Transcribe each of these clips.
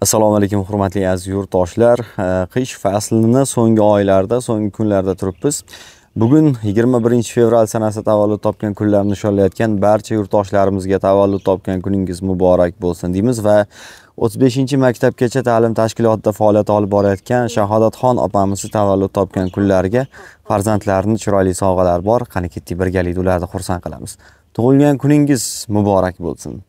assalomu alaykum hurmatli aziz yurtdoshlar. Qish faslini so'nggi oylarda so'nggi kunlarda turibmiz. Bugun 21 fevral sanasida tavallud topgan kunlarni nishonlayotgan barcha yurtdoshlarimizga tavallud topgan kuningiz muborak bo'lsin deymiz va 35 maktabgacha ta'lim tashkilotida faoliyat olib borayotgan shahodatxon opamizni tavallud topgan kunlariga farzandlarini chiroyli sovg'alar bor. Qani ketdik birgalikda ularni xursand qilamiz. Tug'ilgan kuningiz muborak bo'lsin.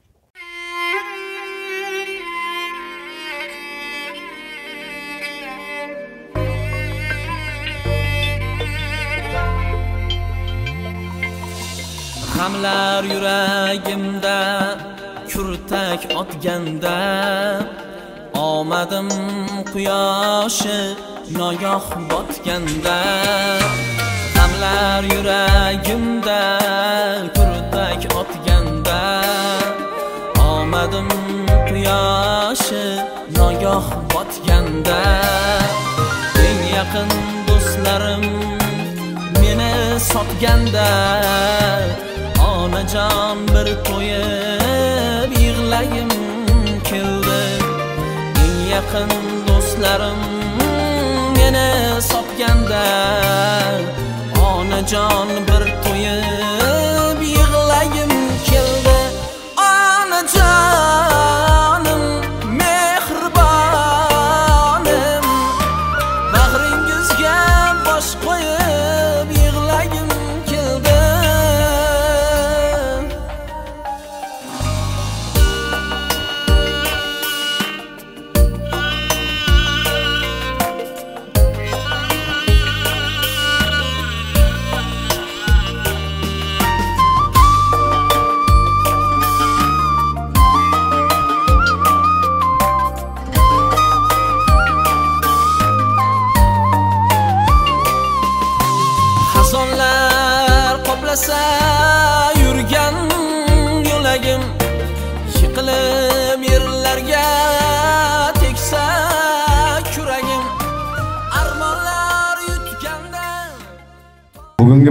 G'amlar yuragimda kurtak otganda. Omadim quyoshi nogoh botganda. G'amlar yuragimda kurtak otganda. Omadim quyoshi nogoh botganda. Eng yaqin do'stlarim meni sotganda. Onajon bir to'yib yig'lagim keldi. Eng yaqin do'stlarim meni sotganda onajon bir to'yib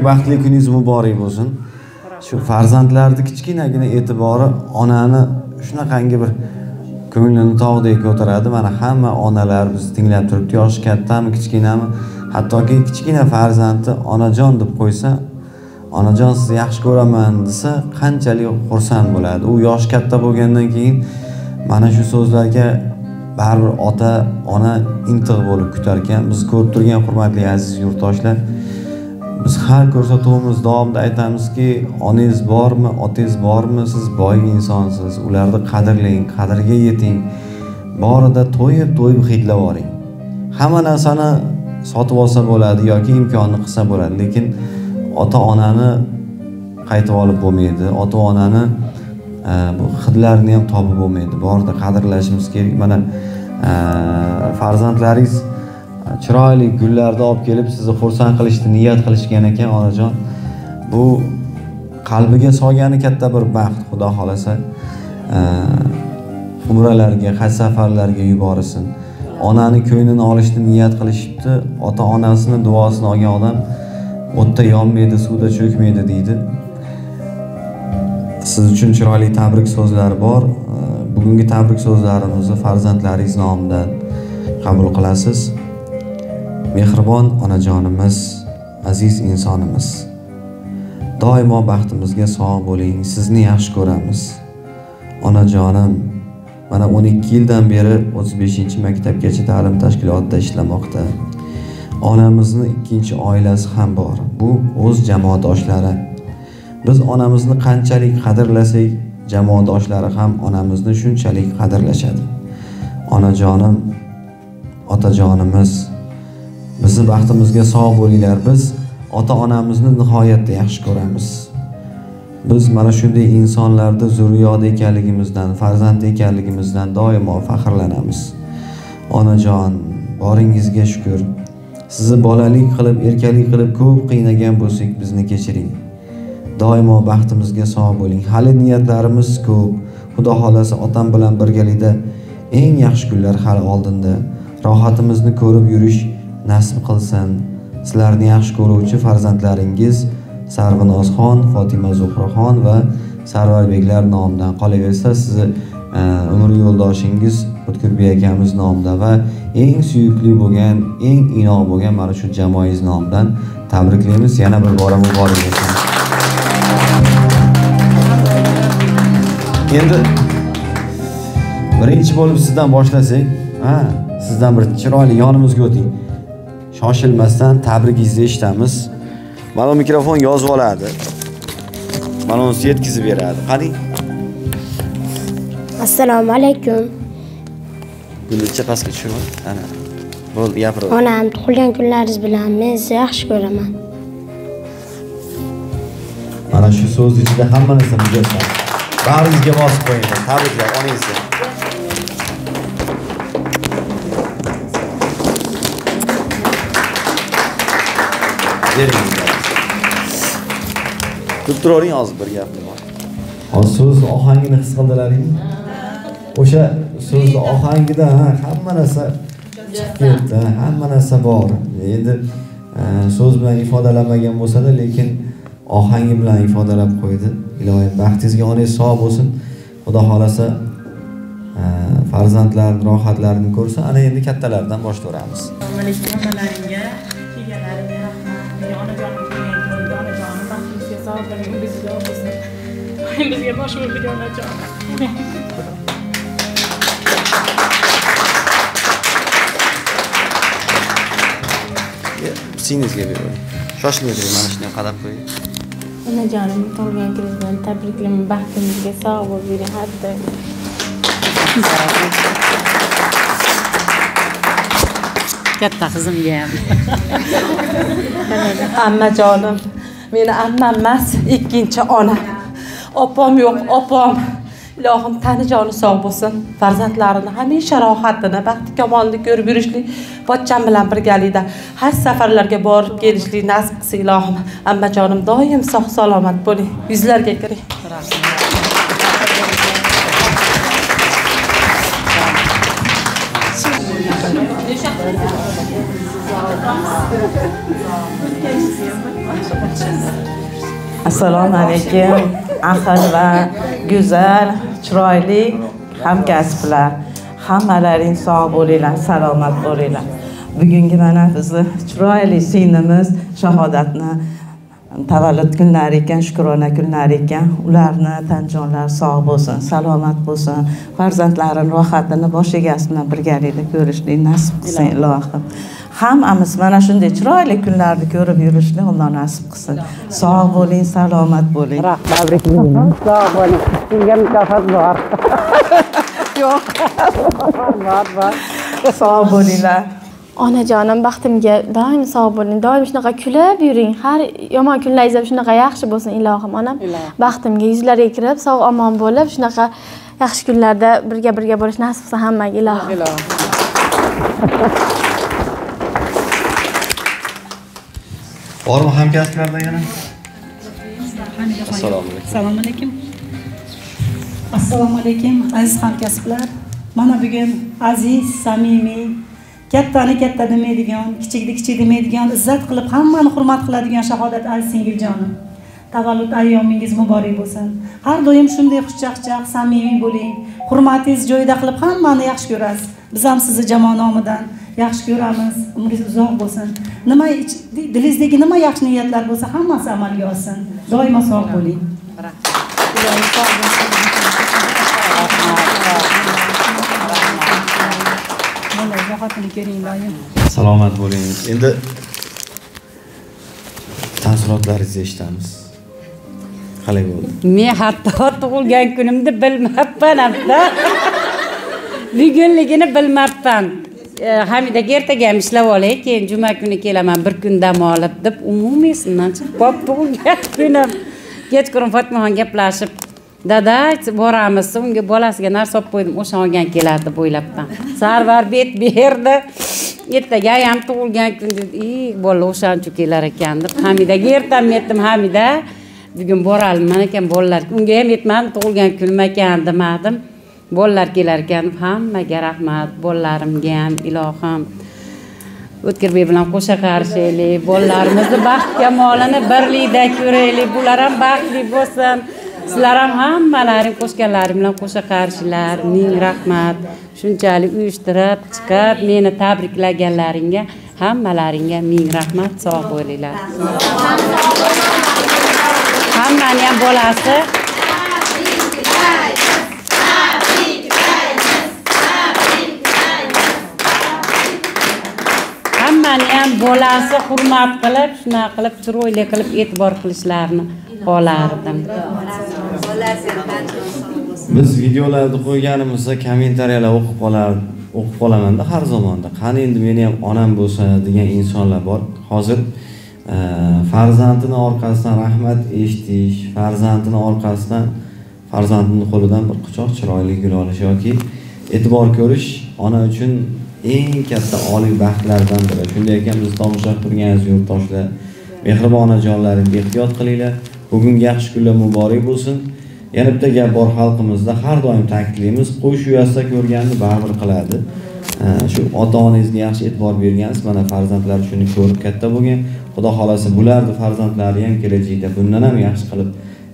bugungi baxtli kuningiz muborak bo'lsin. Shu farzandlarni kichkinagina e'tibori onani shunaqangi bir ko'nglini tog'dek ko'taradi mana hamma onalar bizni tinglab turibdi. Yoshi kattami kichkinami? Hattoki kichkina farzandi onajon deb qo'ysa onajon sizni yaxshi ko'raman desa qanchalik xursand bo'ladi. U yoshi katta bo'lgandan keyin mana shu so'zlarga baribir ota ona intiq bo'lib kutar ekan biz ko'rib turgan hurmatli aziz yurtdoshlar biz har ko'rsatuvimiz davomida aytamizki onangiz bormi otangiz bormi siz boy insonsiz ularni qadrlang qadriga yeting. Borida to'yib to'yib hidlab yuboring hamma narsani sotib olsa bo'ladi yoki imkonni qilsa bo'ladi lekin ota onani qaytib olib bo'lmaydi. Ota onani e, bu hidlarini ham topib bo'lmaydi. Borida qadrlashimiz kerak. Mana e, farzandlaringiz chiroyli gullarni olib kelib sizni xursand qilishni niyat qilishgan ekan onajon. Bu qalbiga solgani katta bir baxt xudo xohlasa. Umralarga haj safarlarga yuborsin onani ko'nglini olishni niyat qilishibdi ota onasini duosini olgan odam o'tda yonmaydi suvda cho'kmaydi deydi. Siz uchun chiroyli tabrik so'zlari bor. Bugungi tabrik so'zlarimizni farzandlaringiz nomidan qabul qilasiz. Mehribon onajonimiz aziz insonimiz. Doimo baxtimizga sog' bo'ling sizni yaxshi ko'ramiz. Onajonim mana 12 yildan beri 35 maktabgacha ta'lim tashkilotida ishlamoqda. Onamizni ikkinchi oilasi ham bor bu o'z jamoadoshlari. Biz onamizni qanchalik qadrlasak jamoadoshlari ham onamizni shunchalik qadrlashadi. Onajonim otajonimiz bizni baxtimizga sog' bo'linglar. Biz ota onamizni nihoyatda yaxshi ko'ramiz. Biz mana shunday insonlarni zurriyodi ekanligimizdan farzand ekanligimizdan doimo faxrlanamiz. Onajon boringizga shukur. Sizni bolalik qilib erkalik qilib ko'p qiynagan bo'lsak bizni kechiring. Doimo baxtimizga sog' bo'ling. Hali niyatlarimiz ko'p. Xudo xohlasa otam bilan birgalikda eng yaxshi kunlar hali oldinda. Rohatimizni ko'rib yurish nasib qilsin. Sizlarni yaxshi ko'ruvchi farzandlaringiz sarvinozxon fotima zuhraxon va sarvarbeklar nomidan qolaversa sizni e, umr yo'ldoshingiz o'tkirbek akamiz nomida va eng suyukli bo'lgan eng inoq bo'lgan mana shu jamoangiz nomidan tabriklaymiz. Yana bir bora muborak bo'lsin. Endi birinchi bo'lib sizdan boshlasak ha sizdan bir chiroyli yonimizga o'ting. Shoshilmasdan tabrigingizni eshitamiz. Mana mikrofon yozib oladi. Mana unisi yetkazib beradi. Qarang assalomu alaykum. Gulcha pastga tushirma ana. Bo'ldi gapir onam tug'ilgan kunlaringiz bilan men sizni yaxshi ko'raman. Mana shu so'zni ichida hamma narsa mujassam bag'ringizga bosib qo'ying tabriklar onangizni turib turavering hozir bir gapni bor. Hozir so'zni ohangini his qildilaringmi o'sha so'zni ohangida ha, hamma narsa chiqib ketdi ha, hamma narsa bor. Endi so'z bilan ifodalamagan bo'lsada lekin ohangi bilan ifodalab qo'ydi. Iloyim baxtingizga onangiz sog' bo'lsin. Xudo xohlasa e, farzandlarni rohatlarini ko'rsin ana endi kattalardan boshlayveramiz assalomu alaykum onalaringga baxtingizga sog' bo'ling umringizga bo'lsin bizga bosh bo'ldik onajon singizga bering shoshilmay turing mana shunday qadab qo'ying onajonim tug'ilgan kuningiz bilan tabriklayman baxtingizga sog' bo'lib yuring har doim katta qizimga ham ammajonim meni ammam emas ikkinchi onam opam yo'q opam. Ilohim tani joni sog' bo'lsin. Farzandlarini hamisha rohatini baxti kamolini ko'rib yurishlik pochcham bilan birgalikda haj safarlarga borib kelishlik nasib qilsin ilohim ammajonim doim sog' salomat bo'ling. Yuzlarga kiring. Assalomu alaykum ahil va go'zal chiroyli hamkasblar hammalaring sog' bo'linglar salomat bo'linglar. Bugungi mana bizni chiroyli singlimiz shahodatni tavallud kunlari ekan shukrona kunlari ekan. Ularni tan jonlari sog' bo'lsin salomat bo'lsin. Farzandlarini rohatini bosh egasi bilan birgalikda ko'rishlik nasib qilsin ilohim. Hammamiz mana shunday chiroyli kunlarni ko'rib yurishni xudo nasib qilsin. Sog' bo'ling salomat bo'ling. Sog' bo'ling. Bunga mukofot bor. Yo'q. Bor bor. Sog' bo'linglar onajonim baxtimga doim sog' bo'ling. Doim shunaqa kulib yuring. Har yomon kunlaringiz ham shunaqa yaxshi bo'lsin ilohim onam. Baxtimga yuzlariga kirib sog' omon bo'lib shunaqa yaxshi kunlarda birga birga bo'lish nasib qilsin hammaga ilohim. Bormi hamkasblarda yana? Assalomu alaykum. Assalomu alaykum. Assalomu alaykum aziz hamkasblar. Mana bugun aziz samimiy kattani katta demaydigan kichikni kichik demaydigan izzat qilib hammani hurmat qiladigan shahodat ali singiljonim tavallud ayyomingiz muborak bo'lsin. Har doim shunday xushchaqchaq samimiy bo'ling. Hurmatingiz joyida qilib hammani yaxshi ko'rasiz. Biz ham sizni jamoa nomidan yaxshi ko'ramiz. Umringiz uzoq bo'lsin. Nima ich- dilingizdagi nima yaxshi niyatlar bo'lsa hammasi amalga oshsin. Doimo sog' bo'ling. Sog' rohatini ko'ring iloyim salomat bo'ling. Endi taassurotlaringizni eshitamiz. Qalay bo'ldi? Men hatto tug'ilgan kunimni bilmabman hamda bugunligini bilmabman. E, hamidaga ertaga ham ishlab olay keyin juma kuni kelaman bir kun dam olib deb umumiy esimdan chiqib qolib tug'ilgan kunim. Kechqurun fotimaxon gaplashib dada boramiz. Unga bolasiga narsa olib qo'ydim. O'sha olgan keladi deb o'ylabman sarvar bet berdi. Ertaga ayam tug'ilgan kun dedi. I bola o'shaning uchun kelar ekan deb. Hamidaga ertam aytdim hamida. Bugun boralman ekan bolalar. Unga ham aytmadim tug'ilgan kunim ekan demadim. Bolalar kelar ekan hammaga rahmat. Bolalarimga ham ilohim. O'tkirbek bilan qo'sha qarishaylik bolalarimizni baxt kamolini birlikda ko'raylik. Bular ham baxtli bo'lsin. Sizlar ham hammalaring qo'shganlaring bilan qo'sha qarshilar. Ming rahmat. Shunchalik uyushtirib chiqib meni tabriklaganlaringga hammalaringga ming rahmat. Sog' bo'linglar. Hammani ham bolasi. Hammani ham bolasi hurmat qilib shunaqa qilib chiroyli qilib e'tibor qilishlarini xohlardim biz videolarni qo'yganimizda kommentariyalar o'qib qolar o'qib qolamanda har zamonda. Qani endi meni ham onam bo'lsa degan insonlar bor. Hozir e, farzandini orqasidan rahmat eshitish farzandini orqasidan farzandini qo'lidan bir quchoq chiroyli gul olish yoki e'tibor ko'rish ona uchun eng katta oliy baxtlardan biri. Shunday ekan bizni tomosha qilgan aziz yurtdoshlar mehribon onajonlarim ehtiyot qilinglar. Bugungi yaxshi kunlar muborak bo'lsin. Yana bitta gap bor xalqimizda. Har doim ta'kidlaymiz qo'sh uyasida ko'rganni baribir qiladi. Shu ota onangizga yaxshi e'tibor bergansiz mana farzandlar shuni ko'rib katta bo'lgan. Xudo xohlasa bularni farzandlari ham kelajakda bundan ham yaxshi qilib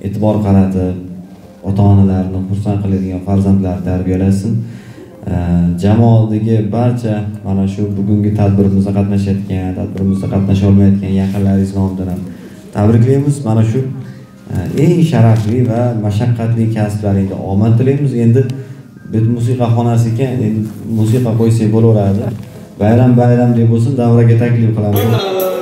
e'tibor qaratib ota onalarni xursand qiladigan farzandlar tarbiyalasin. Jamoadagi barcha mana shu bugungi tadbirimizda qatnashayotgan tadbirimizda qatnasha olmayotgan yaqinlaringiz nomidan ham tabriklaymiz. Mana shu e, eng sharafli va mashaqqatli kasblaringda omad tilaymiz. Endi bu musiqa xonasi ekan endi musiqa qo'ysak bo'laveradi. Bayram bayram deb bo'lsin davraga taklif qilamiz.